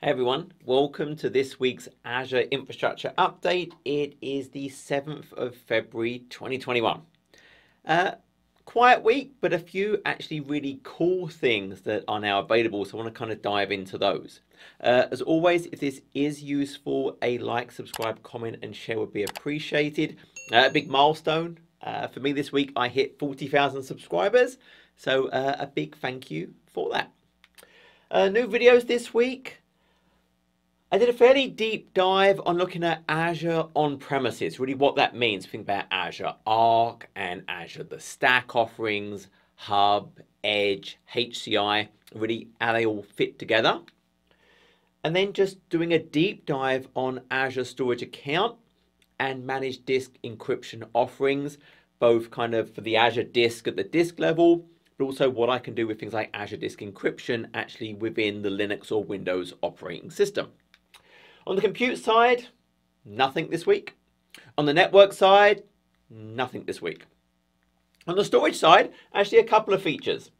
Hey everyone, welcome to this week's Azure Infrastructure Update. It is the 7th of February 2021. Uh, quiet week, but a few actually really cool things that are now available, so I want to kind of dive into those. Uh, as always, if this is useful, a like, subscribe, comment, and share would be appreciated. Uh, big milestone uh, for me this week, I hit 40,000 subscribers, so uh, a big thank you for that. Uh, new videos this week. I did a fairly deep dive on looking at Azure on premises, really what that means. Think about Azure Arc and Azure the Stack offerings, Hub, Edge, HCI, really how they all fit together. And then just doing a deep dive on Azure Storage Account and Managed Disk Encryption offerings, both kind of for the Azure disk at the disk level, but also what I can do with things like Azure Disk Encryption actually within the Linux or Windows operating system. On the compute side, nothing this week. On the network side, nothing this week. On the storage side, actually a couple of features.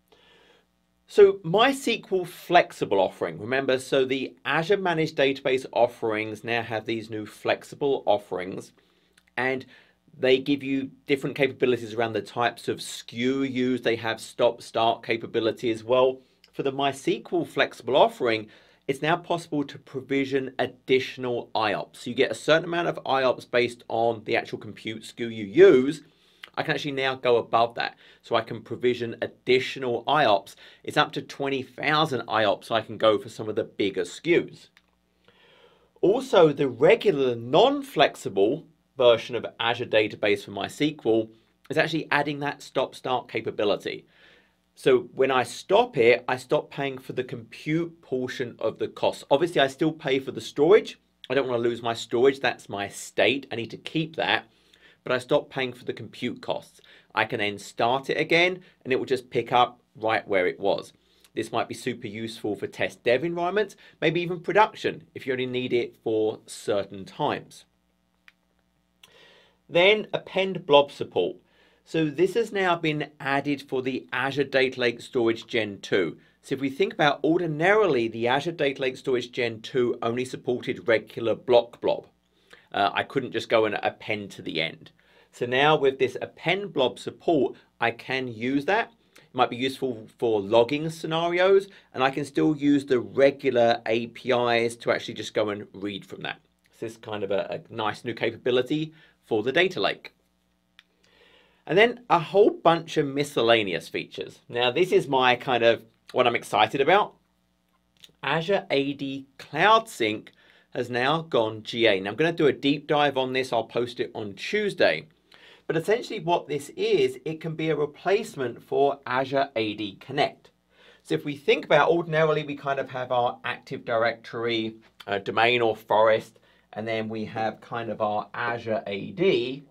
So MySQL flexible offering, remember, so the Azure Managed Database offerings now have these new flexible offerings and they give you different capabilities around the types of SKU used. They have stop start capability as well. For the MySQL flexible offering, it's now possible to provision additional IOPS. You get a certain amount of IOPS based on the actual compute SKU you use. I can actually now go above that. So I can provision additional IOPS. It's up to 20,000 IOPS so I can go for some of the bigger SKUs. Also, the regular non-flexible version of Azure Database for MySQL is actually adding that stop-start capability. So when I stop it, I stop paying for the compute portion of the cost. Obviously, I still pay for the storage. I don't want to lose my storage. That's my state. I need to keep that. But I stop paying for the compute costs. I can then start it again and it will just pick up right where it was. This might be super useful for test dev environments, maybe even production if you only need it for certain times. Then append blob support. So this has now been added for the Azure Data Lake Storage Gen 2. So if we think about ordinarily, the Azure Data Lake Storage Gen 2 only supported regular block blob. Uh, I couldn't just go and append to the end. So now with this append blob support, I can use that. It might be useful for logging scenarios, and I can still use the regular APIs to actually just go and read from that. So this is kind of a, a nice new capability for the data lake. And then a whole bunch of miscellaneous features. Now this is my kind of what I'm excited about. Azure AD Cloud Sync has now gone GA. Now I'm going to do a deep dive on this. I'll post it on Tuesday. But essentially what this is, it can be a replacement for Azure AD Connect. So if we think about ordinarily, we kind of have our Active Directory uh, domain or forest, and then we have kind of our Azure AD.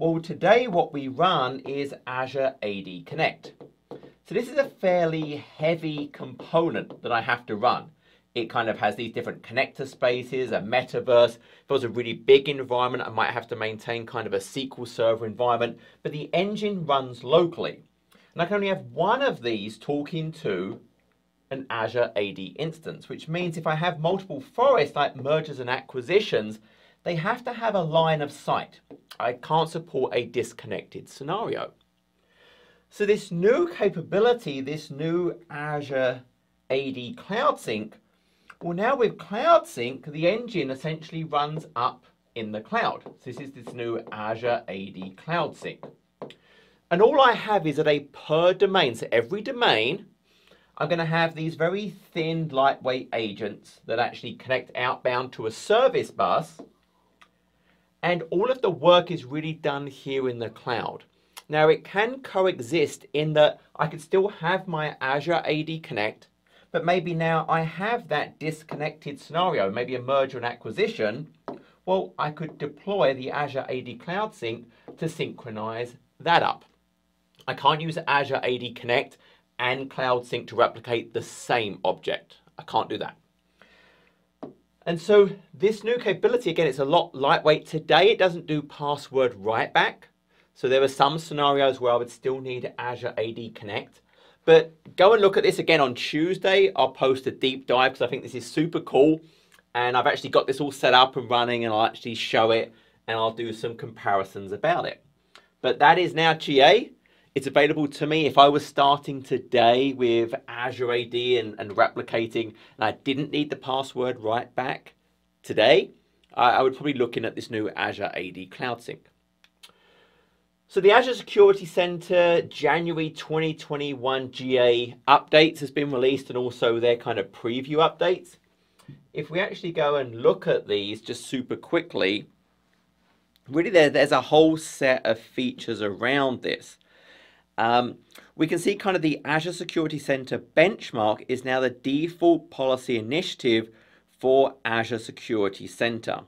Well, today what we run is Azure AD Connect. So this is a fairly heavy component that I have to run. It kind of has these different connector spaces, a metaverse. If it was a really big environment, I might have to maintain kind of a SQL Server environment, but the engine runs locally. And I can only have one of these talking to an Azure AD instance, which means if I have multiple forests like mergers and acquisitions, they have to have a line of sight. I can't support a disconnected scenario. So this new capability, this new Azure AD Cloud Sync, well now with Cloud Sync, the engine essentially runs up in the cloud. So this is this new Azure AD Cloud Sync. And all I have is at a per domain, so every domain, I'm going to have these very thin, lightweight agents that actually connect outbound to a service bus and all of the work is really done here in the cloud. Now it can coexist in that I could still have my Azure AD Connect, but maybe now I have that disconnected scenario, maybe a merger and acquisition. Well, I could deploy the Azure AD Cloud Sync to synchronize that up. I can't use Azure AD Connect and Cloud Sync to replicate the same object. I can't do that. And so this new capability, again, it's a lot lightweight. Today, it doesn't do password write back. So there are some scenarios where I would still need Azure AD Connect. But go and look at this again on Tuesday. I'll post a deep dive because I think this is super cool. And I've actually got this all set up and running and I'll actually show it and I'll do some comparisons about it. But that is now GA. It's available to me if I was starting today with Azure AD and, and replicating and I didn't need the password write back today, I, I would probably looking at this new Azure AD Cloud Sync. So the Azure Security Center January 2021 GA updates has been released and also their kind of preview updates. If we actually go and look at these just super quickly, really there, there's a whole set of features around this. Um, we can see kind of the Azure Security Center benchmark is now the default policy initiative for Azure Security Center.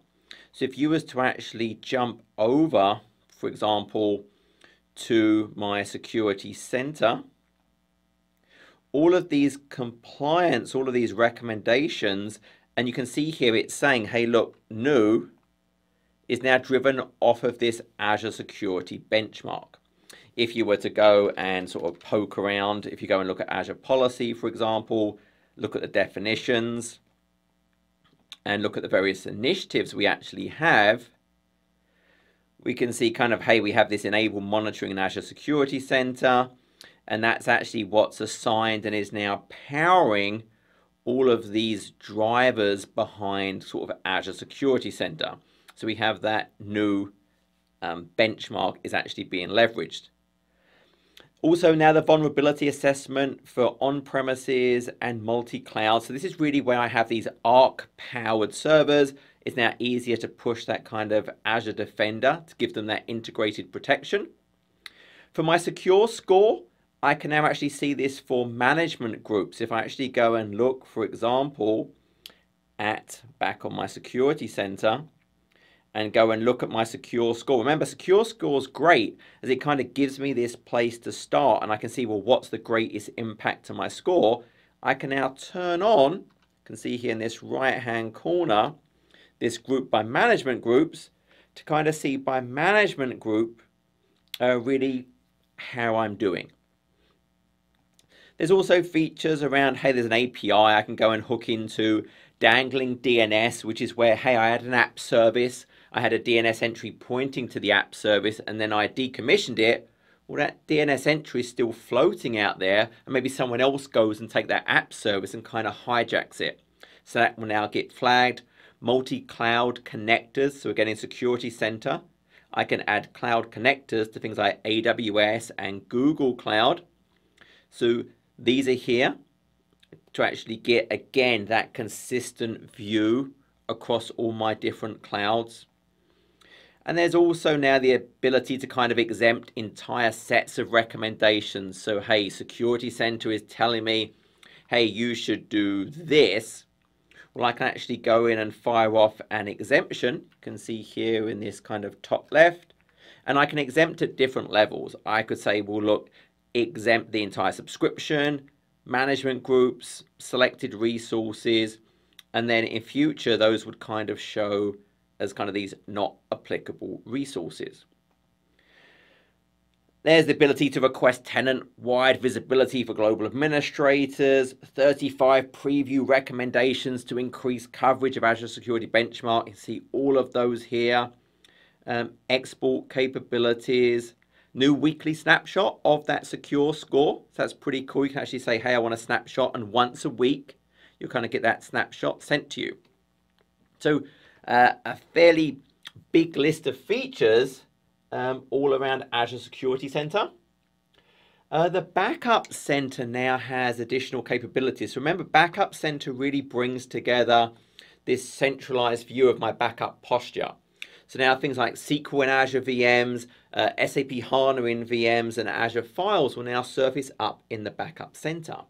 So if you was to actually jump over, for example, to my security center, all of these compliance, all of these recommendations, and you can see here it's saying, hey, look, new is now driven off of this Azure Security benchmark if you were to go and sort of poke around, if you go and look at Azure policy, for example, look at the definitions, and look at the various initiatives we actually have, we can see kind of, hey, we have this enable monitoring in Azure Security Center, and that's actually what's assigned and is now powering all of these drivers behind sort of Azure Security Center. So we have that new um, benchmark is actually being leveraged. Also now the vulnerability assessment for on-premises and multi-cloud. So this is really where I have these Arc-powered servers. It's now easier to push that kind of Azure Defender to give them that integrated protection. For my secure score, I can now actually see this for management groups. If I actually go and look, for example, at back on my security center, and go and look at my secure score. Remember, secure score is great as it kind of gives me this place to start and I can see, well, what's the greatest impact to my score? I can now turn on, you can see here in this right-hand corner, this group by management groups to kind of see by management group uh, really how I'm doing. There's also features around, hey, there's an API I can go and hook into, dangling DNS, which is where, hey, I had an app service I had a DNS entry pointing to the app service and then I decommissioned it, well, that DNS entry is still floating out there and maybe someone else goes and take that app service and kind of hijacks it. So that will now get flagged. Multi-cloud connectors, so we're getting Security Center. I can add cloud connectors to things like AWS and Google Cloud. So these are here to actually get, again, that consistent view across all my different clouds. And there's also now the ability to kind of exempt entire sets of recommendations. So, hey, Security Center is telling me, hey, you should do this. Well, I can actually go in and fire off an exemption. You can see here in this kind of top left. And I can exempt at different levels. I could say, well, look, exempt the entire subscription, management groups, selected resources, and then in future, those would kind of show as kind of these not applicable resources. There's the ability to request tenant-wide visibility for global administrators, 35 preview recommendations to increase coverage of Azure Security Benchmark. You see all of those here. Um, export capabilities, new weekly snapshot of that secure score. So that's pretty cool. You can actually say, hey, I want a snapshot, and once a week, you'll kind of get that snapshot sent to you. So uh, a fairly big list of features um, all around Azure Security Center. Uh, the Backup Center now has additional capabilities. Remember, Backup Center really brings together this centralized view of my backup posture. So now things like SQL in Azure VMs, uh, SAP HANA in VMs, and Azure Files will now surface up in the Backup Center.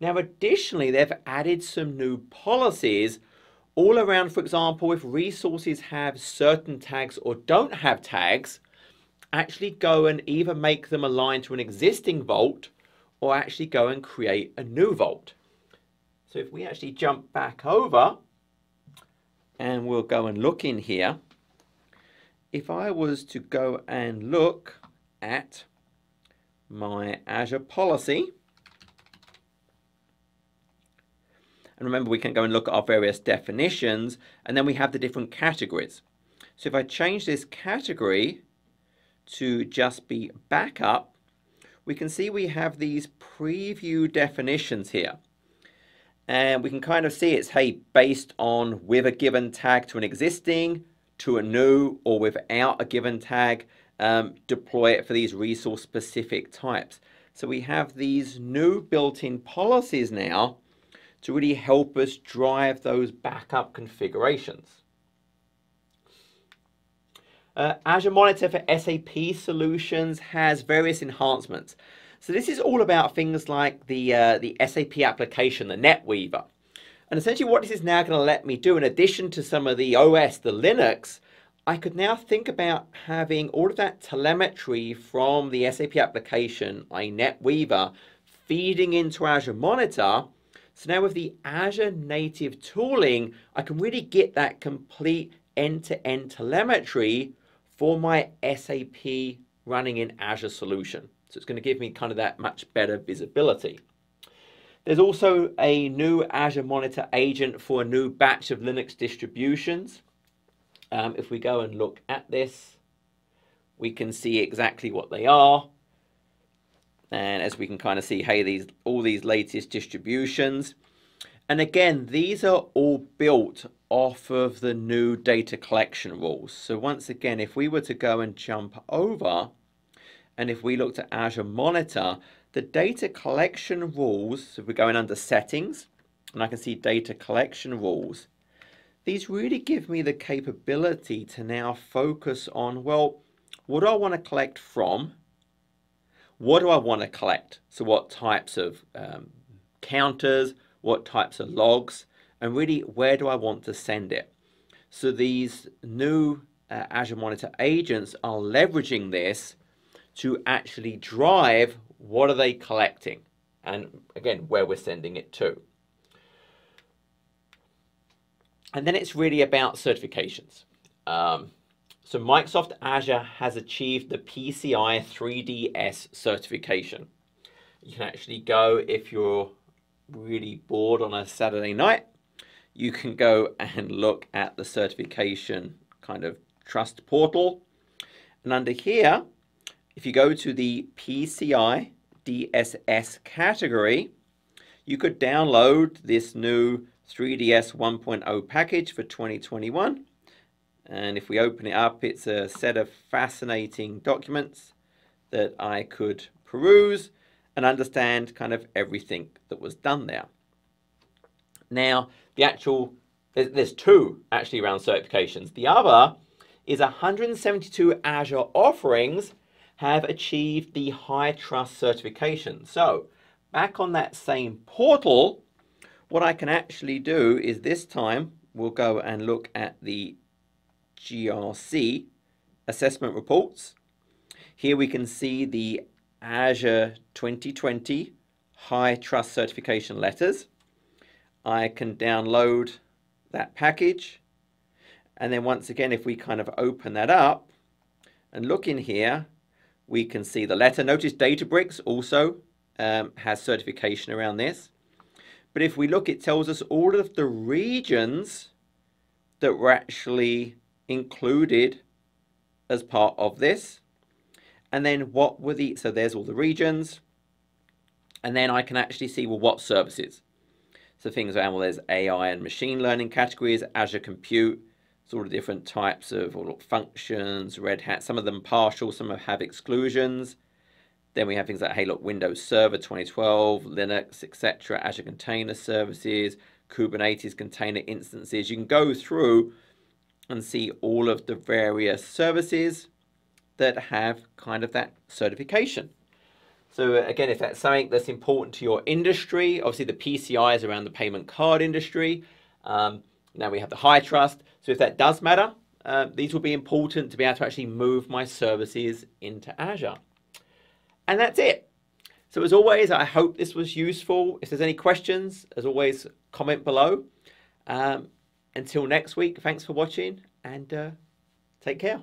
Now, additionally, they've added some new policies all around, for example, if resources have certain tags or don't have tags, actually go and either make them align to an existing vault or actually go and create a new vault. So if we actually jump back over and we'll go and look in here, if I was to go and look at my Azure policy, And remember, we can go and look at our various definitions, and then we have the different categories. So if I change this category to just be backup, we can see we have these preview definitions here. And we can kind of see it's, hey, based on with a given tag to an existing, to a new, or without a given tag, um, deploy it for these resource specific types. So we have these new built-in policies now to really help us drive those backup configurations. Uh, Azure Monitor for SAP Solutions has various enhancements. So this is all about things like the, uh, the SAP application, the NetWeaver. And essentially what this is now going to let me do, in addition to some of the OS, the Linux, I could now think about having all of that telemetry from the SAP application, i NetWeaver, feeding into Azure Monitor. So now with the Azure native tooling, I can really get that complete end-to-end -end telemetry for my SAP running in Azure solution. So it's going to give me kind of that much better visibility. There's also a new Azure Monitor agent for a new batch of Linux distributions. Um, if we go and look at this, we can see exactly what they are. And as we can kind of see, hey, these all these latest distributions. And again, these are all built off of the new data collection rules. So once again, if we were to go and jump over, and if we looked at Azure Monitor, the data collection rules, so we're going under settings, and I can see data collection rules. These really give me the capability to now focus on, well, what do I want to collect from? What do I want to collect? So what types of um, counters, what types of logs, and really where do I want to send it? So these new uh, Azure Monitor agents are leveraging this to actually drive what are they collecting and again where we're sending it to. And then it's really about certifications. Um, so Microsoft Azure has achieved the PCI 3DS certification. You can actually go if you're really bored on a Saturday night, you can go and look at the certification kind of trust portal. And under here, if you go to the PCI DSS category, you could download this new 3DS 1.0 package for 2021. And if we open it up, it's a set of fascinating documents that I could peruse and understand kind of everything that was done there. Now, the actual, there's, two actually around certifications. The other is 172 Azure offerings have achieved the HITRUST certification. So, back on that same portal, what I can actually do is this time we'll go and look at the GRC assessment reports. Here we can see the Azure 2020 HITRUST certification letters. I can download that package. And then once again, if we kind of open that up and look in here, we can see the letter. Notice Databricks also um, has certification around this. But if we look, it tells us all of the regions that were actually included as part of this. And then what were the, so there's all the regions. And then I can actually see, well, what services. So things around, well, there's AI and machine learning categories, Azure Compute, sort of different types of or functions, Red Hat, some of them partial, some have exclusions. Then we have things like, hey, look, Windows Server 2012, Linux, etc., Azure Container Services, Kubernetes container instances. You can go through and see all of the various services that have kind of that certification. So again, if that's something that's important to your industry, obviously the PCI is around the payment card industry. Um, now we have the HITRUST. So if that does matter, uh, these will be important to be able to actually move my services into Azure. And that's it. So as always, I hope this was useful. If there's any questions, as always, comment below. Um, until next week, thanks for watching and uh, take care.